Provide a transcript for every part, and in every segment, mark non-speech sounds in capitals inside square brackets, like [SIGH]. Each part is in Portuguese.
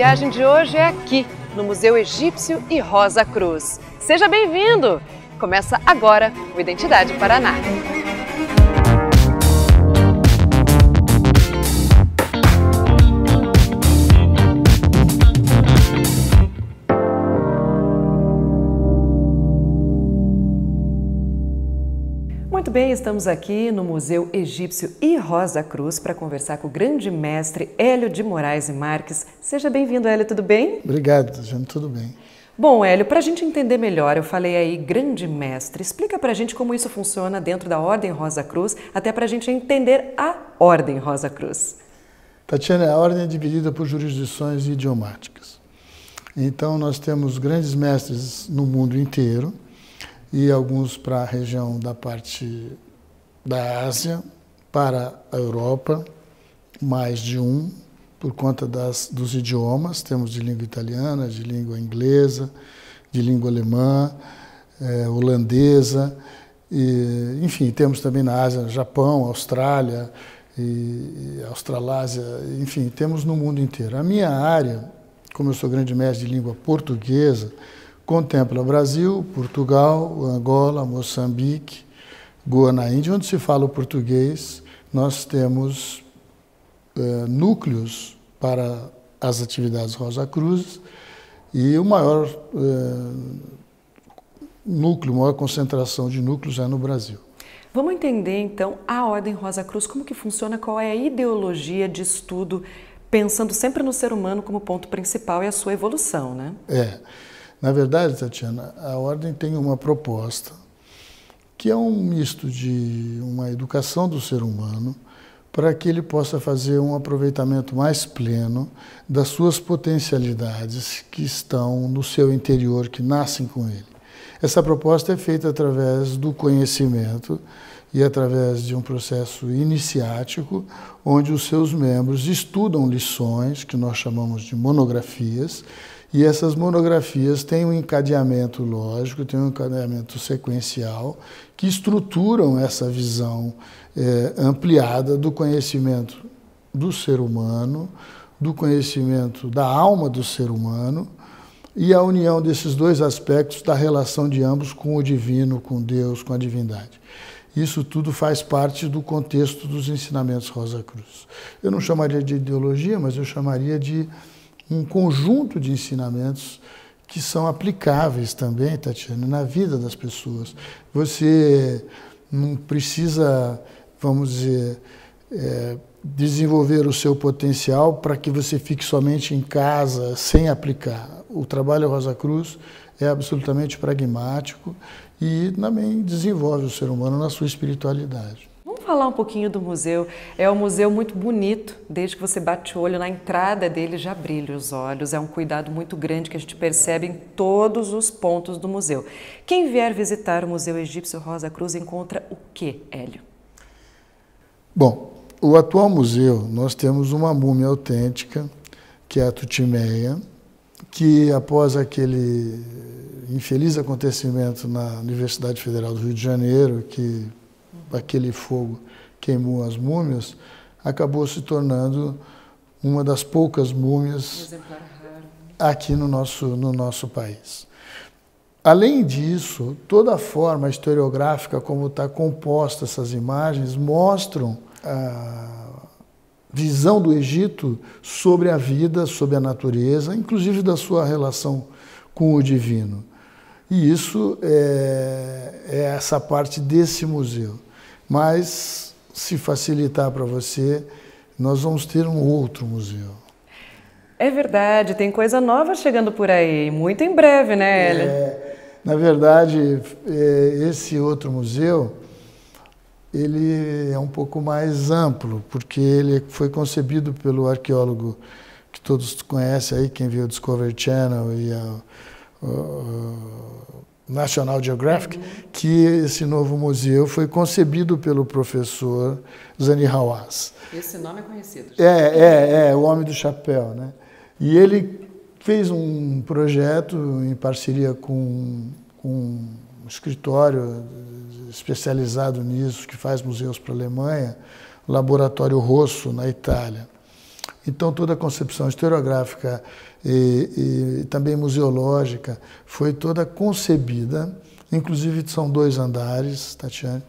Viagem de hoje é aqui, no Museu Egípcio e Rosa Cruz. Seja bem-vindo! Começa agora o Identidade Paraná. Muito bem, estamos aqui no Museu Egípcio e Rosa Cruz para conversar com o grande mestre Hélio de Moraes e Marques. Seja bem-vindo, Hélio, tudo bem? Obrigado, Jane, tudo bem. Bom, Hélio, para a gente entender melhor, eu falei aí grande mestre, explica para a gente como isso funciona dentro da Ordem Rosa Cruz, até para a gente entender a Ordem Rosa Cruz. Tatiana, a ordem é dividida por jurisdições idiomáticas. Então, nós temos grandes mestres no mundo inteiro, e alguns para a região da parte da Ásia, para a Europa, mais de um, por conta das, dos idiomas. Temos de língua italiana, de língua inglesa, de língua alemã, eh, holandesa. E, enfim, temos também na Ásia, Japão, Austrália, e, e Australásia, enfim, temos no mundo inteiro. A minha área, como eu sou grande mestre de língua portuguesa, contempla Brasil, Portugal, Angola, Moçambique, Goa na Índia, onde se fala o português. Nós temos eh, núcleos para as atividades Rosa Cruz e o maior eh, núcleo, maior concentração de núcleos é no Brasil. Vamos entender então a Ordem Rosa Cruz, como que funciona, qual é a ideologia de estudo, pensando sempre no ser humano como ponto principal e a sua evolução, né? É. Na verdade, Tatiana, a ordem tem uma proposta que é um misto de uma educação do ser humano para que ele possa fazer um aproveitamento mais pleno das suas potencialidades que estão no seu interior, que nascem com ele. Essa proposta é feita através do conhecimento e através de um processo iniciático, onde os seus membros estudam lições, que nós chamamos de monografias, e essas monografias têm um encadeamento lógico, têm um encadeamento sequencial, que estruturam essa visão é, ampliada do conhecimento do ser humano, do conhecimento da alma do ser humano e a união desses dois aspectos da relação de ambos com o divino, com Deus, com a divindade. Isso tudo faz parte do contexto dos ensinamentos Rosa Cruz. Eu não chamaria de ideologia, mas eu chamaria de um conjunto de ensinamentos que são aplicáveis também, Tatiana, na vida das pessoas. Você não precisa, vamos dizer, é, desenvolver o seu potencial para que você fique somente em casa sem aplicar. O trabalho Rosa Cruz é absolutamente pragmático e também desenvolve o ser humano na sua espiritualidade falar um pouquinho do museu. É um museu muito bonito, desde que você bate o olho na entrada dele já brilha os olhos. É um cuidado muito grande que a gente percebe em todos os pontos do museu. Quem vier visitar o Museu Egípcio Rosa Cruz encontra o que, Hélio? Bom, o atual museu, nós temos uma múmia autêntica, que é a Tutimeia, que após aquele infeliz acontecimento na Universidade Federal do Rio de Janeiro, que aquele fogo queimou as múmias, acabou se tornando uma das poucas múmias aqui no nosso, no nosso país. Além disso, toda a forma historiográfica como está composta essas imagens mostram a visão do Egito sobre a vida, sobre a natureza, inclusive da sua relação com o divino. E isso é, é essa parte desse museu. Mas, se facilitar para você, nós vamos ter um outro museu. É verdade, tem coisa nova chegando por aí, muito em breve, né, Hélio? É, na verdade, é, esse outro museu, ele é um pouco mais amplo, porque ele foi concebido pelo arqueólogo que todos conhecem aí, quem viu o Discovery Channel e a, National Geographic, uhum. que esse novo museu foi concebido pelo professor Zani Hawass. Esse nome é conhecido. É, é, é, o Homem do Chapéu, né? E ele fez um projeto em parceria com, com um escritório especializado nisso, que faz museus para a Alemanha, o Laboratório Rosso, na Itália. Então, toda a concepção historiográfica e, e também museológica foi toda concebida, inclusive são dois andares, Tatiane,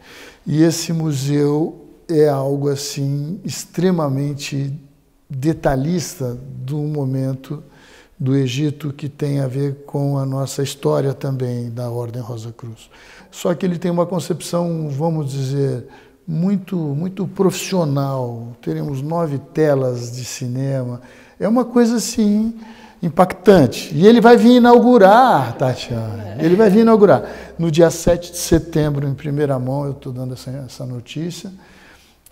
e esse museu é algo assim extremamente detalhista do momento do Egito que tem a ver com a nossa história também da Ordem Rosa Cruz. Só que ele tem uma concepção, vamos dizer, muito, muito profissional. Teremos nove telas de cinema. É uma coisa assim impactante. E ele vai vir inaugurar, Tatiana. Ele vai vir inaugurar. No dia 7 de setembro, em primeira mão, eu estou dando essa, essa notícia.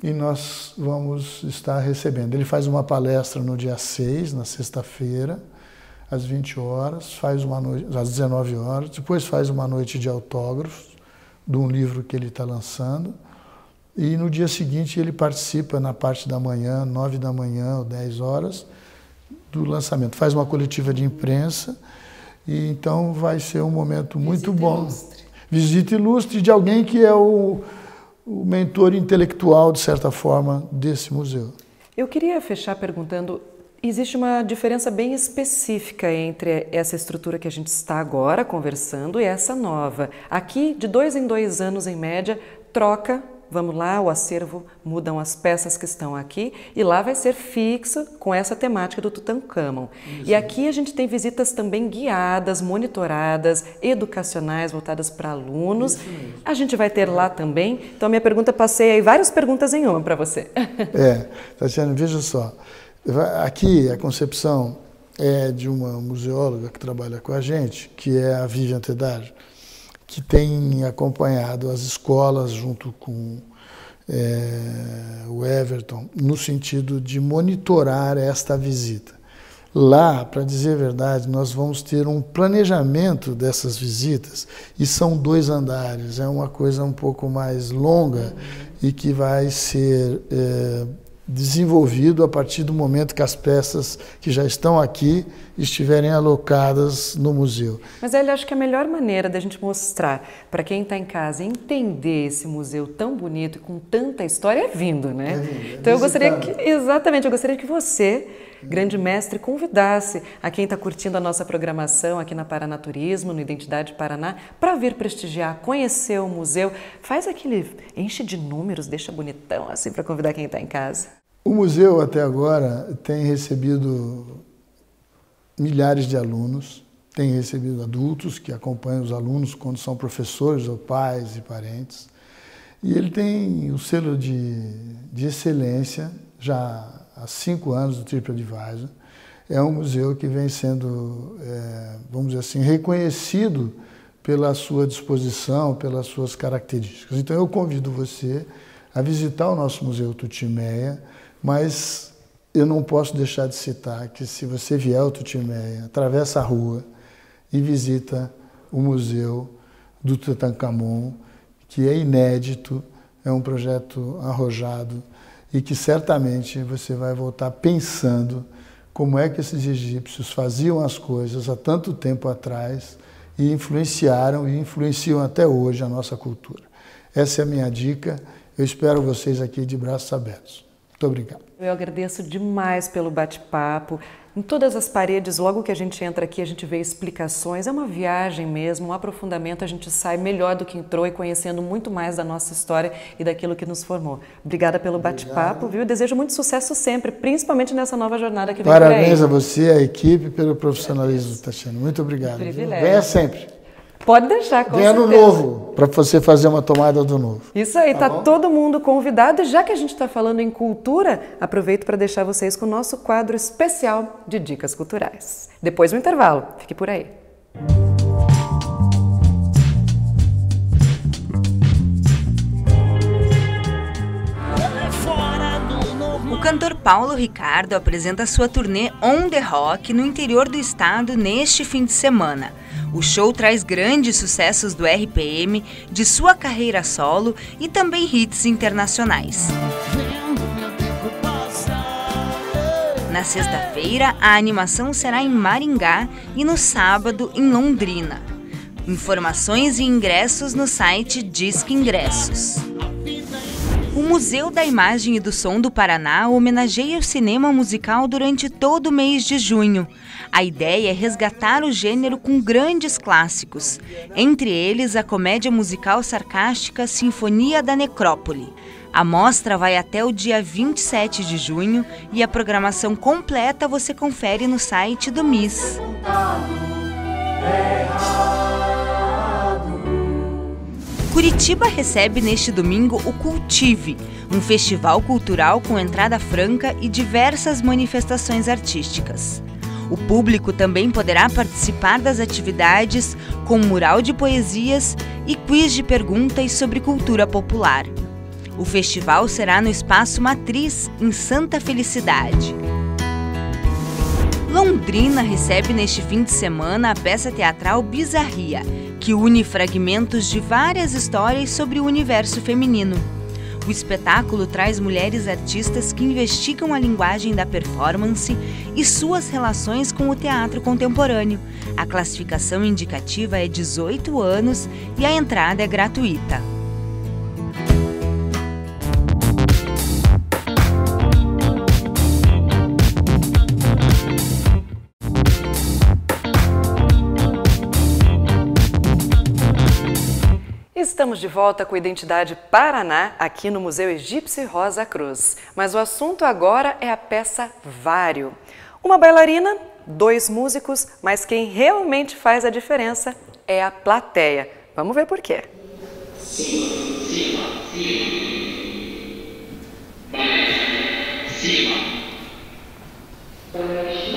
E nós vamos estar recebendo. Ele faz uma palestra no dia 6, na sexta-feira, às 20 horas, faz uma noite, às 19 horas, depois faz uma noite de autógrafos de um livro que ele está lançando. E no dia seguinte ele participa na parte da manhã, 9 da manhã ou 10 horas, do lançamento. Faz uma coletiva de imprensa e então vai ser um momento muito Visita bom. Ilustre. Visita ilustre de alguém que é o, o mentor intelectual, de certa forma, desse museu. Eu queria fechar perguntando Existe uma diferença bem específica entre essa estrutura que a gente está agora conversando e essa nova. Aqui, de dois em dois anos, em média, troca vamos lá, o acervo mudam as peças que estão aqui e lá vai ser fixo com essa temática do Tutankhamon. Isso. E aqui a gente tem visitas também guiadas, monitoradas, educacionais, voltadas para alunos. A gente vai ter lá também. Então, a minha pergunta, passei aí várias perguntas em uma para você. É, Tatiana, veja só. Aqui a concepção é de uma museóloga que trabalha com a gente, que é a Vivian Tedar que tem acompanhado as escolas junto com é, o Everton, no sentido de monitorar esta visita. Lá, para dizer a verdade, nós vamos ter um planejamento dessas visitas e são dois andares, é uma coisa um pouco mais longa e que vai ser é, desenvolvido a partir do momento que as peças que já estão aqui estiverem alocadas no museu. Mas ele acho que a melhor maneira da gente mostrar para quem está em casa entender esse museu tão bonito e com tanta história é vindo, né? É é então eu gostaria que exatamente, eu gostaria que você, grande mestre, convidasse a quem está curtindo a nossa programação aqui na Paranaturismo, no Identidade Paraná, para vir prestigiar, conhecer o museu. Faz aquele enche de números, deixa bonitão assim para convidar quem está em casa. O museu, até agora, tem recebido milhares de alunos, tem recebido adultos que acompanham os alunos quando são professores ou pais e parentes. E ele tem o selo de, de excelência já há cinco anos do TripAdvisor. É um museu que vem sendo, é, vamos dizer assim, reconhecido pela sua disposição, pelas suas características. Então eu convido você a visitar o nosso Museu Tutimeia, mas eu não posso deixar de citar que se você vier ao Tutimeia, atravessa a rua e visita o museu do Tutankhamon, que é inédito, é um projeto arrojado e que certamente você vai voltar pensando como é que esses egípcios faziam as coisas há tanto tempo atrás e influenciaram e influenciam até hoje a nossa cultura. Essa é a minha dica. Eu espero vocês aqui de braços abertos. Muito obrigado. Eu agradeço demais pelo bate-papo. Em todas as paredes, logo que a gente entra aqui, a gente vê explicações. É uma viagem mesmo, um aprofundamento. A gente sai melhor do que entrou e conhecendo muito mais da nossa história e daquilo que nos formou. Obrigada pelo bate-papo, viu? desejo muito sucesso sempre, principalmente nessa nova jornada que vem Parabéns a você, a equipe, pelo profissionalismo, Tatiana. Muito obrigado. Privilégio. Venha sempre. Pode deixar, com Vem ano novo, para você fazer uma tomada do novo. Isso aí, tá, tá todo mundo convidado. E já que a gente está falando em cultura, aproveito para deixar vocês com o nosso quadro especial de dicas culturais. Depois do intervalo, fique por aí. O cantor Paulo Ricardo apresenta sua turnê On The Rock no interior do estado neste fim de semana. O show traz grandes sucessos do RPM, de sua carreira solo e também hits internacionais. Na sexta-feira, a animação será em Maringá e no sábado em Londrina. Informações e ingressos no site Disque Ingressos. Museu da Imagem e do Som do Paraná homenageia o cinema musical durante todo o mês de junho. A ideia é resgatar o gênero com grandes clássicos, entre eles a comédia musical sarcástica Sinfonia da Necrópole. A mostra vai até o dia 27 de junho e a programação completa você confere no site do MIS. Curitiba recebe neste domingo o Cultive, um festival cultural com entrada franca e diversas manifestações artísticas. O público também poderá participar das atividades com mural de poesias e quiz de perguntas sobre cultura popular. O festival será no Espaço Matriz, em Santa Felicidade. Londrina recebe neste fim de semana a peça teatral Bizarria, que une fragmentos de várias histórias sobre o universo feminino. O espetáculo traz mulheres artistas que investigam a linguagem da performance e suas relações com o teatro contemporâneo. A classificação indicativa é 18 anos e a entrada é gratuita. Estamos de volta com Identidade Paraná, aqui no Museu Egípcio Rosa Cruz. Mas o assunto agora é a peça Vário. Uma bailarina, dois músicos, mas quem realmente faz a diferença é a plateia. Vamos ver por quê. Cima, cima, cima. Baixo, cima. Baixo,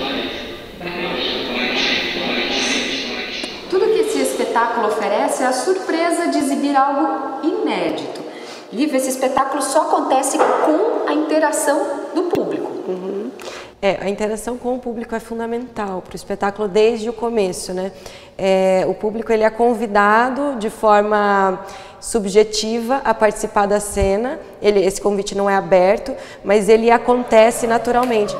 Tudo que esse espetáculo oferece é a surpresa de exibir algo inédito. Livre, esse espetáculo só acontece com a interação do público. Uhum. É, a interação com o público é fundamental para o espetáculo desde o começo, né? É, o público ele é convidado de forma subjetiva a participar da cena. Ele, esse convite não é aberto, mas ele acontece naturalmente.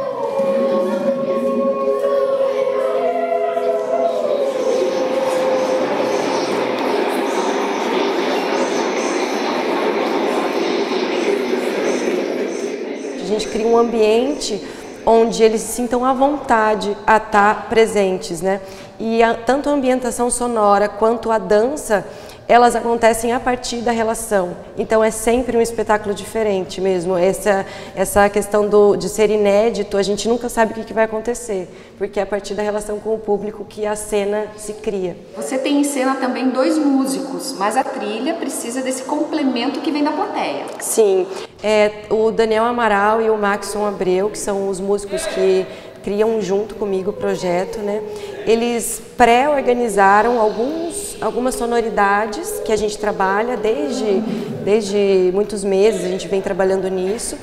Um ambiente onde eles se sintam à vontade a estar presentes, né? E a, tanto a ambientação sonora quanto a dança, elas acontecem a partir da relação. Então é sempre um espetáculo diferente mesmo. Essa, essa questão do, de ser inédito, a gente nunca sabe o que, que vai acontecer, porque é a partir da relação com o público que a cena se cria. Você tem em cena também dois músicos, mas a trilha precisa desse complemento que vem da plateia. Sim, é, o Daniel Amaral e o Maxon Abreu, que são os músicos que criam junto comigo o projeto, né? Eles pré-organizaram algumas sonoridades que a gente trabalha desde desde muitos meses, a gente vem trabalhando nisso.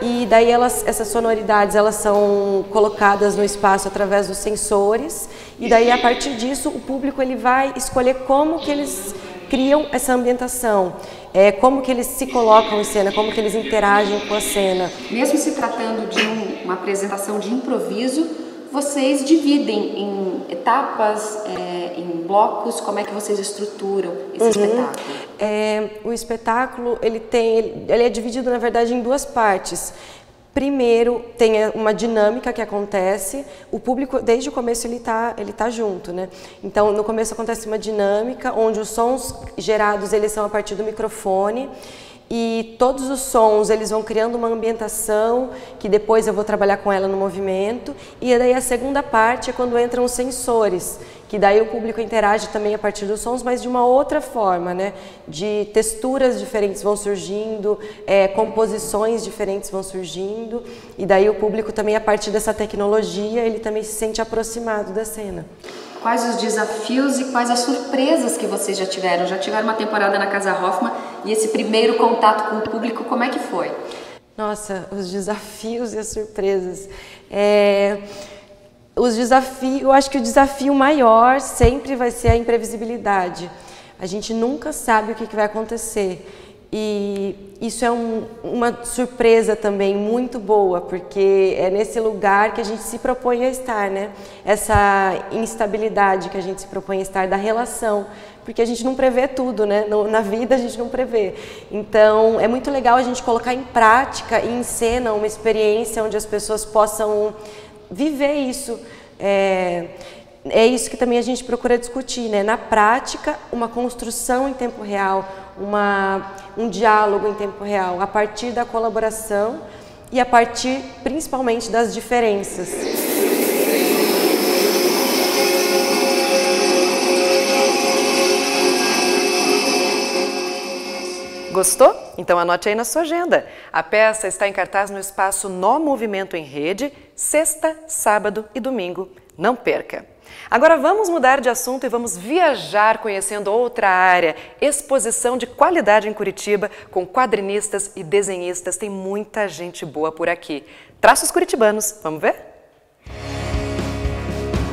E daí elas, essas sonoridades elas são colocadas no espaço através dos sensores e daí a partir disso o público ele vai escolher como que eles criam essa ambientação, é, como que eles se colocam em cena, como que eles interagem com a cena. Mesmo se tratando de um, uma apresentação de improviso, vocês dividem em etapas, é, em blocos, como é que vocês estruturam esse uhum. espetáculo? É, o espetáculo ele tem, ele é dividido na verdade em duas partes. Primeiro, tem uma dinâmica que acontece, o público, desde o começo, ele está ele tá junto, né? Então, no começo acontece uma dinâmica, onde os sons gerados, eles são a partir do microfone, e todos os sons eles vão criando uma ambientação que depois eu vou trabalhar com ela no movimento e daí a segunda parte é quando entram os sensores que daí o público interage também a partir dos sons mas de uma outra forma né de texturas diferentes vão surgindo é, composições diferentes vão surgindo e daí o público também a partir dessa tecnologia ele também se sente aproximado da cena Quais os desafios e quais as surpresas que vocês já tiveram? Já tiveram uma temporada na Casa Hoffman e esse primeiro contato com o público, como é que foi? Nossa, os desafios e as surpresas. É, os desafios, eu acho que o desafio maior sempre vai ser a imprevisibilidade. A gente nunca sabe o que, vai acontecer. E isso é um, uma surpresa também muito boa, porque é nesse lugar que a gente se propõe a estar, né? Essa instabilidade que a gente se propõe a estar da relação porque a gente não prevê tudo, né? Na vida a gente não prevê. Então é muito legal a gente colocar em prática e em cena uma experiência onde as pessoas possam viver isso. É, é isso que também a gente procura discutir, né? Na prática, uma construção em tempo real, uma, um diálogo em tempo real, a partir da colaboração e a partir principalmente das diferenças. Gostou? Então anote aí na sua agenda. A peça está em cartaz no espaço No Movimento em Rede, sexta, sábado e domingo. Não perca! Agora vamos mudar de assunto e vamos viajar conhecendo outra área, exposição de qualidade em Curitiba, com quadrinistas e desenhistas. Tem muita gente boa por aqui. Traços curitibanos, vamos ver?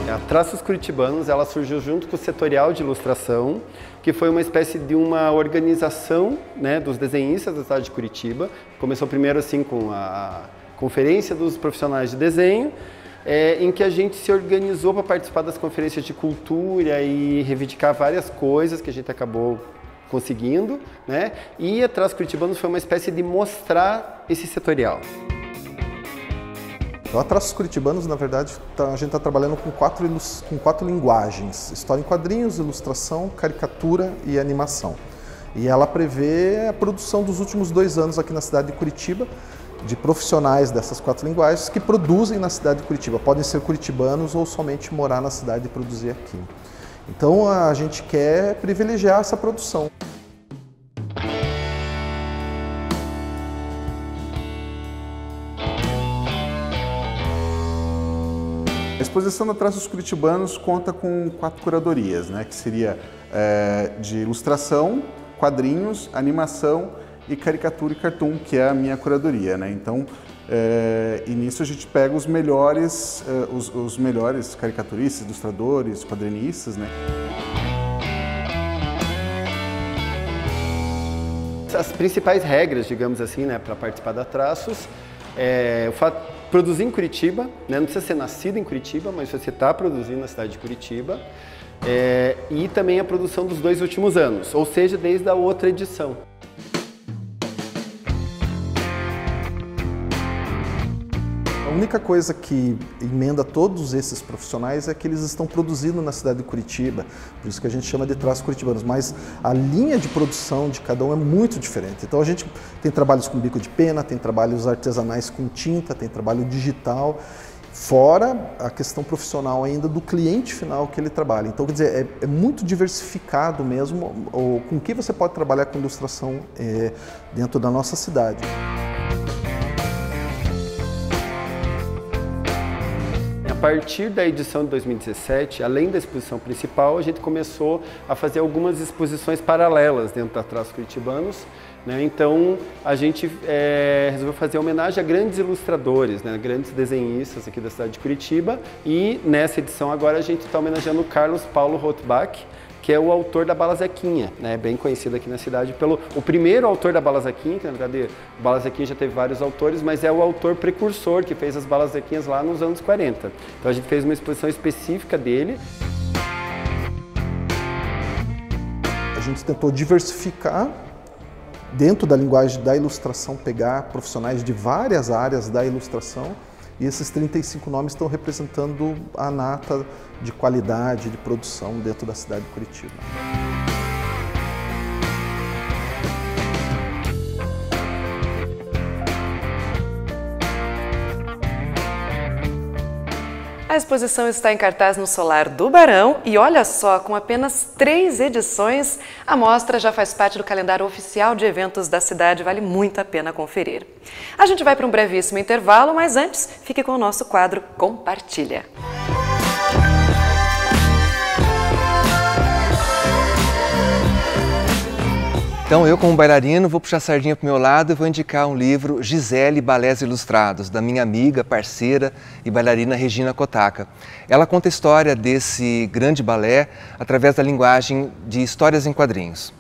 A Traços Curitibanos ela surgiu junto com o Setorial de Ilustração, que foi uma espécie de uma organização né, dos desenhistas da cidade de Curitiba. Começou primeiro assim com a Conferência dos Profissionais de Desenho, é, em que a gente se organizou para participar das conferências de cultura e reivindicar várias coisas que a gente acabou conseguindo, né? E atrás Curitibanos foi uma espécie de mostrar esse setorial. Então, a Traços Curitibanos, na verdade, tá, a gente está trabalhando com quatro, com quatro linguagens: história em quadrinhos, ilustração, caricatura e animação. E ela prevê a produção dos últimos dois anos aqui na cidade de Curitiba, de profissionais dessas quatro linguagens que produzem na cidade de Curitiba. Podem ser curitibanos ou somente morar na cidade e produzir aqui. Então a gente quer privilegiar essa produção. Exposição Atrás dos Curitibanos conta com quatro curadorias, né, que seria é, de ilustração, quadrinhos, animação e caricatura e cartoon, que é a minha curadoria. Né? Então, é, e nisso a gente pega os melhores, é, os, os, melhores caricaturistas, ilustradores, quadrinistas. Né? As principais regras, digamos assim, né, para participar da Traços, é o fato produzir em Curitiba, né, não precisa ser nascido em Curitiba, mas você está produzindo na cidade de Curitiba, é, e também a produção dos dois últimos anos, ou seja, desde a outra edição. Única coisa que emenda todos esses profissionais é que eles estão produzindo na cidade de Curitiba, por isso que a gente chama de traços curitibanos, mas a linha de produção de cada um é muito diferente. Então a gente tem trabalhos com bico de pena, tem trabalhos artesanais com tinta, tem trabalho digital, fora a questão profissional ainda do cliente final que ele trabalha. Então, quer dizer, é, é muito diversificado mesmo o, com que você pode trabalhar com ilustração é, dentro da nossa cidade. Partir da edição de 2017, além da exposição principal, a gente começou a fazer algumas exposições paralelas dentro da Traços Curitibanos. Né? Então, a gente é, resolveu fazer homenagem a grandes ilustradores, né? grandes desenhistas aqui da cidade de Curitiba. E nessa edição agora a gente está homenageando o Carlos Paulo Rothbach, que é o autor da Bala Zequinha, né? bem conhecido aqui na cidade pelo o primeiro autor da Bala Zequinha, que na verdade o Bala Zequinha já teve vários autores, mas é o autor precursor que fez as Balas Zequinhas lá nos anos 40. Então a gente fez uma exposição específica dele. A gente tentou diversificar dentro da linguagem da ilustração, pegar profissionais de várias áreas da ilustração e esses 35 nomes estão representando a nata de qualidade de produção dentro da cidade de Curitiba. A exposição está em cartaz no Solar do Barão e olha só, com apenas três edições, a mostra já faz parte do calendário oficial de eventos da cidade, vale muito a pena conferir. A gente vai para um brevíssimo intervalo, mas antes, fique com o nosso quadro Compartilha. Então eu, como bailarino, vou puxar a sardinha para o meu lado e vou indicar um livro Gisele Balés Ilustrados, da minha amiga, parceira e bailarina Regina Kotaka. Ela conta a história desse grande balé através da linguagem de histórias em quadrinhos.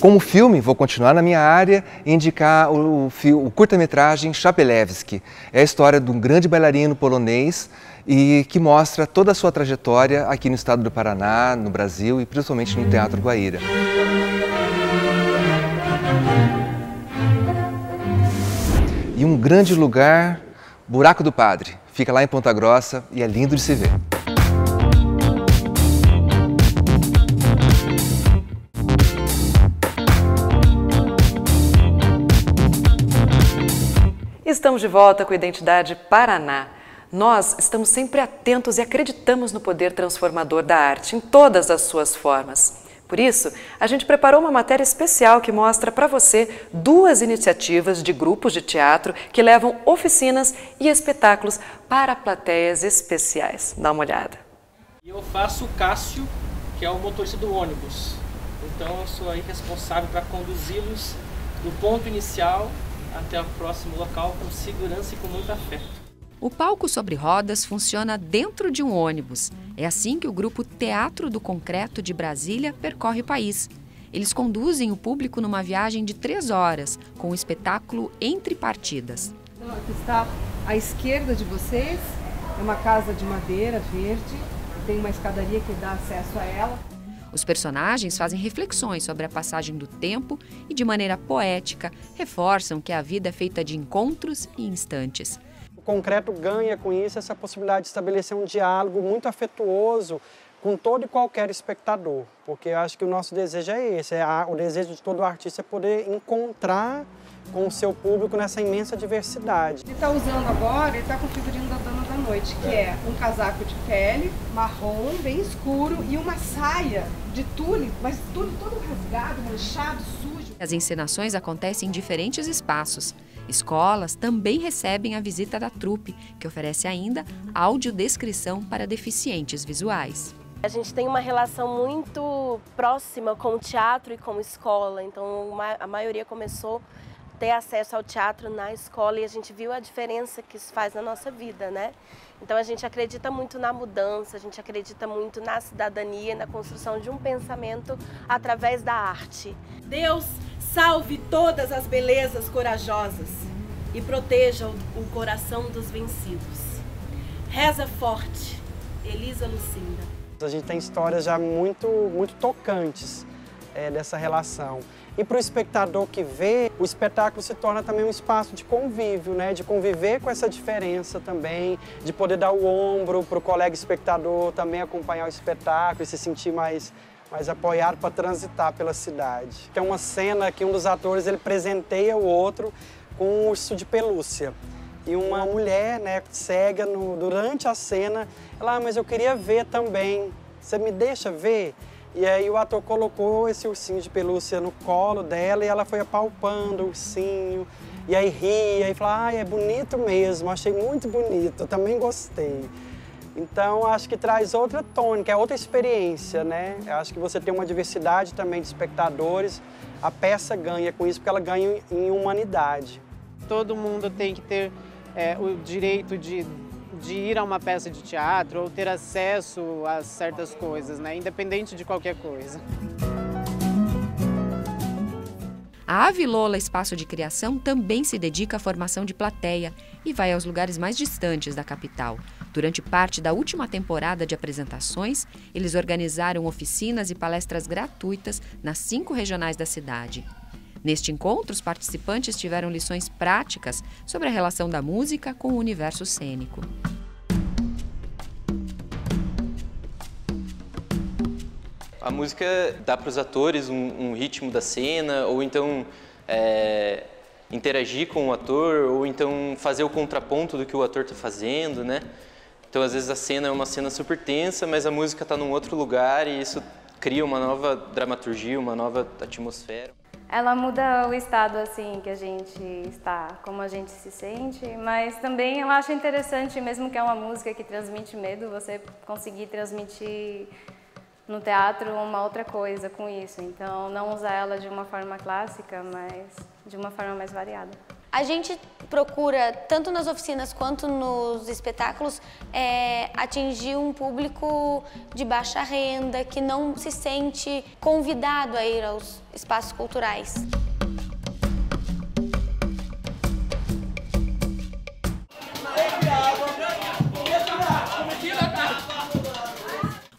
Como filme, vou continuar na minha área e indicar o, o curta-metragem Chapelewski. É a história de um grande bailarino polonês e que mostra toda a sua trajetória aqui no estado do Paraná, no Brasil e principalmente no Teatro Guaíra. E um grande lugar, Buraco do Padre. Fica lá em Ponta Grossa e é lindo de se ver. Estamos de volta com Identidade Paraná. Nós estamos sempre atentos e acreditamos no poder transformador da arte em todas as suas formas. Por isso, a gente preparou uma matéria especial que mostra para você duas iniciativas de grupos de teatro que levam oficinas e espetáculos para plateias especiais. Dá uma olhada. Eu faço o Cássio, que é o motorista do ônibus. Então eu sou aí responsável para conduzi-los do ponto inicial até o próximo local com segurança e com muito afeto. O palco sobre rodas funciona dentro de um ônibus. É assim que o grupo Teatro do Concreto de Brasília percorre o país. Eles conduzem o público numa viagem de três horas, com o espetáculo Entre Partidas. Então, aqui está à esquerda de vocês, é uma casa de madeira verde, tem uma escadaria que dá acesso a ela. Os personagens fazem reflexões sobre a passagem do tempo e, de maneira poética, reforçam que a vida é feita de encontros e instantes. O concreto ganha com isso essa possibilidade de estabelecer um diálogo muito afetuoso com todo e qualquer espectador, porque eu acho que o nosso desejo é esse, é a, o desejo de todo artista é poder encontrar com o seu público nessa imensa diversidade. Ele está usando agora, ele está com o figurino da Dona da Noite, que é um casaco de pele, marrom, bem escuro, e uma saia de tule, mas tule todo rasgado, manchado, sujo. As encenações acontecem em diferentes espaços. Escolas também recebem a visita da trupe, que oferece ainda audiodescrição para deficientes visuais. A gente tem uma relação muito próxima com o teatro e com a escola, então a maioria começou ter acesso ao teatro na escola e a gente viu a diferença que isso faz na nossa vida, né? Então a gente acredita muito na mudança, a gente acredita muito na cidadania, na construção de um pensamento através da arte. Deus salve todas as belezas corajosas e proteja o coração dos vencidos. Reza forte, Elisa Lucinda. A gente tem histórias já muito, muito tocantes é, dessa relação. E para o espectador que vê, o espetáculo se torna também um espaço de convívio, né? de conviver com essa diferença também, de poder dar o ombro para o colega espectador também acompanhar o espetáculo e se sentir mais, mais apoiado para transitar pela cidade. Tem uma cena que um dos atores ele presenteia o outro com um urso de pelúcia. E uma mulher né, cega no, durante a cena, ela, ah, mas eu queria ver também, você me deixa ver? E aí o ator colocou esse ursinho de pelúcia no colo dela e ela foi apalpando o ursinho. E aí ria e falou, ah, é bonito mesmo, achei muito bonito, também gostei. Então acho que traz outra tônica, é outra experiência, né? Eu acho que você tem uma diversidade também de espectadores, a peça ganha com isso porque ela ganha em humanidade. Todo mundo tem que ter é, o direito de de ir a uma peça de teatro ou ter acesso a certas coisas, né? independente de qualquer coisa. A Avilola Espaço de Criação também se dedica à formação de plateia e vai aos lugares mais distantes da capital. Durante parte da última temporada de apresentações, eles organizaram oficinas e palestras gratuitas nas cinco regionais da cidade. Neste encontro, os participantes tiveram lições práticas sobre a relação da música com o universo cênico. A música dá para os atores um, um, ritmo da cena, ou então é, interagir com o ator, ou então fazer o contraponto do que o ator está fazendo, né? Então, às vezes a cena é uma cena super tensa, mas a música está num outro lugar e isso cria uma nova dramaturgia, uma nova atmosfera. Ela muda o estado assim que a gente está, como a gente se sente, mas também eu acho interessante, mesmo que é uma música que transmite medo, você conseguir transmitir no teatro uma outra coisa com isso. Então, não usar ela de uma forma clássica, mas de uma forma mais variada. A gente procura, tanto nas oficinas quanto nos espetáculos, é, atingir um público de baixa renda, que não se sente convidado a ir aos espaços culturais.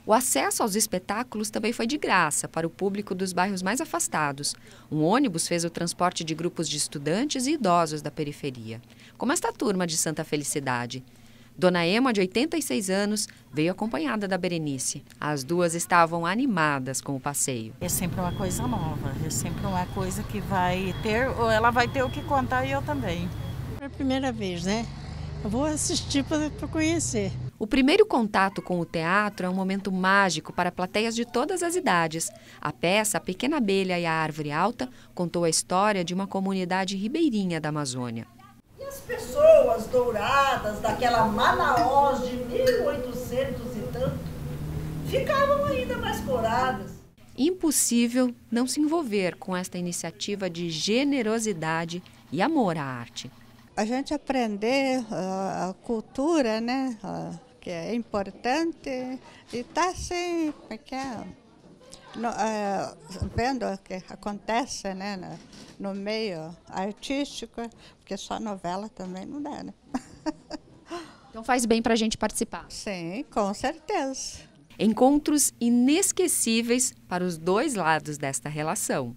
O acesso aos espetáculos também foi de graça para o público dos bairros mais afastados. Um ônibus fez o transporte de grupos de estudantes e idosos da periferia, como esta turma de Santa Felicidade. Dona Ema, de 86 anos, veio acompanhada da Berenice. As duas estavam animadas com o passeio. É sempre uma coisa nova, é sempre uma coisa que vai ter, ou ela vai ter o que contar e eu também. É a primeira vez, né? Eu vou assistir para conhecer. O primeiro contato com o teatro é um momento mágico para plateias de todas as idades. A peça A Pequena Abelha e a Árvore Alta contou a história de uma comunidade ribeirinha da Amazônia. E as pessoas douradas daquela Manaus de 1800 e tanto ficavam ainda mais coradas. Impossível não se envolver com esta iniciativa de generosidade e amor à arte. A gente aprender uh, a cultura, né? Que é importante e está assim, como é que é? No, uh, vendo o que acontece né, no, no, meio artístico, porque só novela também não dá, né? [LAUGHS] Então faz bem para a gente participar. Sim, com certeza. Encontros inesquecíveis para os dois lados desta relação.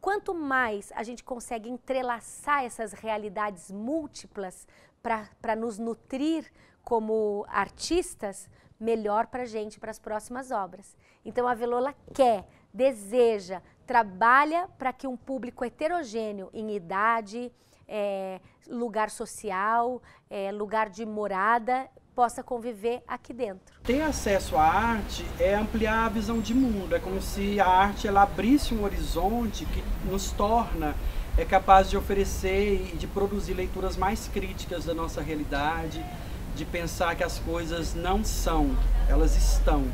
Quanto mais a gente consegue entrelaçar essas realidades múltiplas para nos nutrir como artistas, melhor para a gente, para as próximas obras. Então a Velola quer, deseja, trabalha para que um público heterogêneo em idade, é, lugar social, é, lugar de morada, possa conviver aqui dentro. Ter acesso à arte é ampliar a visão de mundo, é como se a arte ela abrisse um horizonte que nos torna é capaz de oferecer e de produzir leituras mais críticas da nossa realidade, de pensar que as coisas não são, elas estão.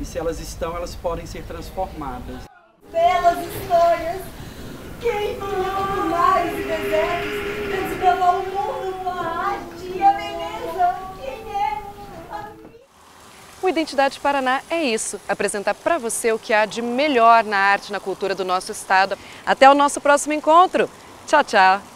E se elas estão, elas podem ser transformadas. Belas histórias, quem não mais desertos, desbravar o mundo com a arte e a beleza, quem é? O Identidade Paraná é isso, apresentar para você o que há de melhor na arte e na cultura do nosso estado. Até o nosso próximo encontro. Tchau, tchau.